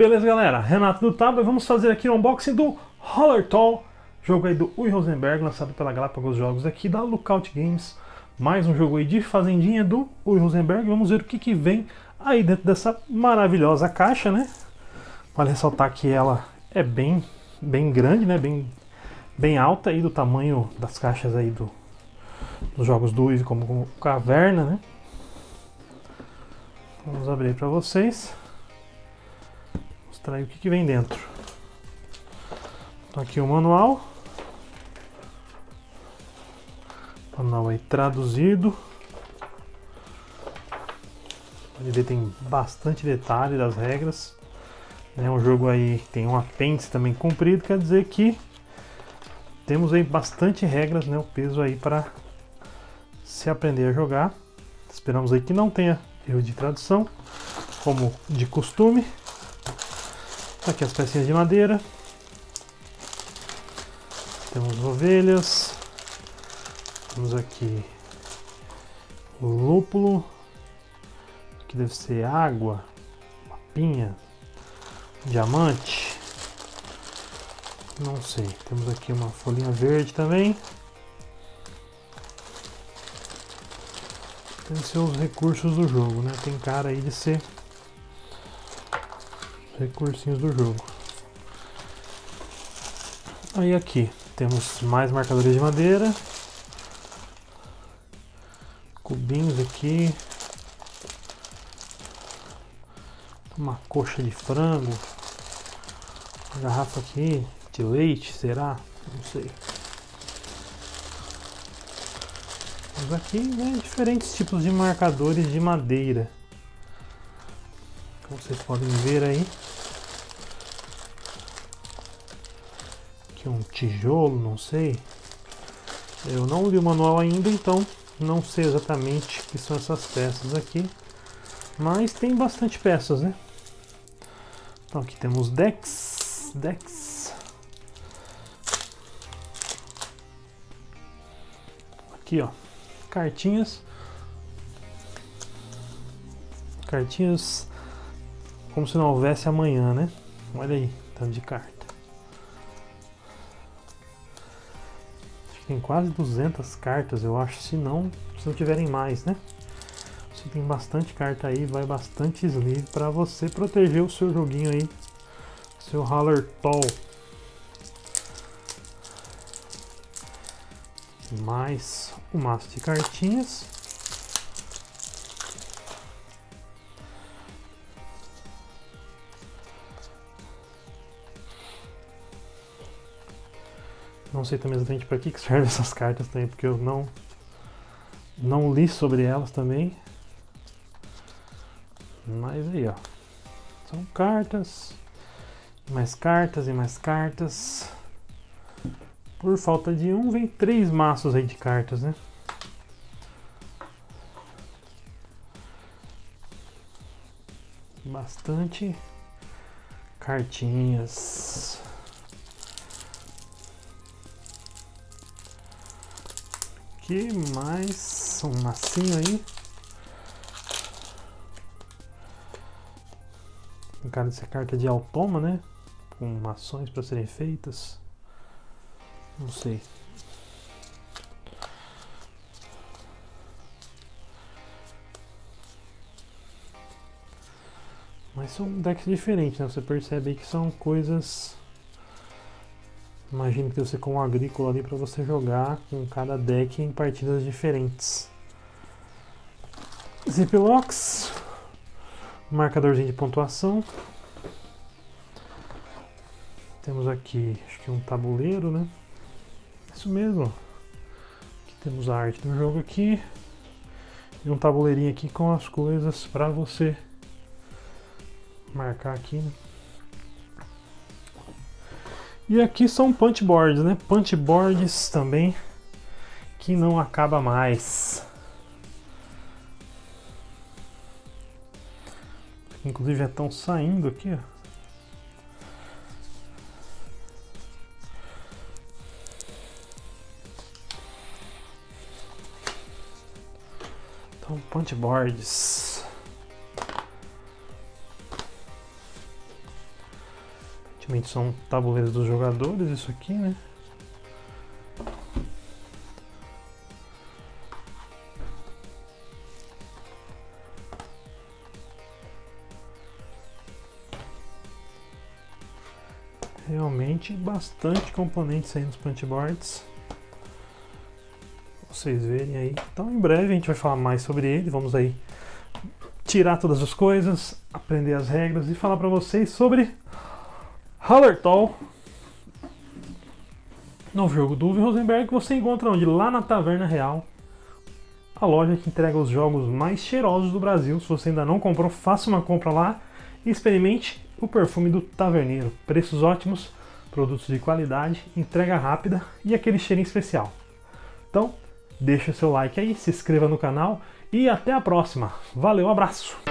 Beleza, galera? Renato do Taba, vamos fazer aqui o unboxing do Tall, jogo aí do Ui Rosenberg, lançado pela Galápagos Jogos aqui da Lookout Games. Mais um jogo aí de fazendinha do Ui Rosenberg. Vamos ver o que, que vem aí dentro dessa maravilhosa caixa, né? Vale ressaltar que ela é bem, bem grande, né? Bem, bem alta aí do tamanho das caixas aí do, dos jogos do Ui como, como Caverna, né? Vamos abrir para vocês mostrar o que, que vem dentro. Então aqui o manual. Manual aí traduzido. Pode ver tem bastante detalhe das regras. É um jogo aí tem um apêndice também comprido, quer dizer que temos aí bastante regras, né? O peso aí para se aprender a jogar. Esperamos aí que não tenha erro de tradução, como de costume. Aqui as pecinhas de madeira. Temos ovelhas. Temos aqui o lúpulo. Aqui deve ser água, uma pinha, diamante. Não sei. Temos aqui uma folhinha verde também. Tem seus recursos do jogo, né? Tem cara aí de ser recursinhos do jogo. Aí aqui temos mais marcadores de madeira, cubinhos aqui, uma coxa de frango, uma garrafa aqui de leite, será? Não sei. Temos aqui né, diferentes tipos de marcadores de madeira. Como vocês podem ver aí. Um tijolo, não sei. Eu não li o manual ainda, então não sei exatamente o que são essas peças aqui. Mas tem bastante peças, né? Então aqui temos decks. Decks. Aqui, ó. Cartinhas. Cartinhas como se não houvesse amanhã, né? Olha aí, tanto de carta. Tem quase 200 cartas, eu acho, se não, se não tiverem mais, né? Você tem bastante carta aí, vai bastante sleeve para você proteger o seu joguinho aí, seu Haller Tall. Mais um maço de cartinhas. Não sei também exatamente para que, que servem essas cartas também, porque eu não, não li sobre elas também. Mas aí, ó. São cartas, mais cartas e mais cartas. Por falta de um, vem três maços aí de cartas, né? Bastante cartinhas. Aqui, mais um massinho aí. Cara dessa carta de automa, né? Com ações para serem feitas. Não sei. Mas são decks diferentes, né? Você percebe que são coisas Imagine que você com um agrícola ali para você jogar com cada deck em partidas diferentes. Ziplocs, marcadorzinho de pontuação. Temos aqui, acho que um tabuleiro, né? Isso mesmo. Aqui temos a arte do jogo aqui. E um tabuleirinho aqui com as coisas para você marcar aqui, né? E aqui são punch boards, né? Punch boards também que não acaba mais. Inclusive já estão saindo aqui, ó. Então, punch Aparentemente são tabuleiros dos jogadores, isso aqui, né? Realmente bastante componentes aí nos punchboards. Vocês verem aí. Então em breve a gente vai falar mais sobre ele. Vamos aí tirar todas as coisas, aprender as regras e falar para vocês sobre Hallertall. Novo jogo do Uwe Rosenberg você encontra onde? Lá na Taverna Real. A loja que entrega os jogos mais cheirosos do Brasil. Se você ainda não comprou, faça uma compra lá e experimente o perfume do taverneiro. Preços ótimos, produtos de qualidade, entrega rápida e aquele cheirinho especial. Então, deixa seu like aí, se inscreva no canal e até a próxima. Valeu, abraço!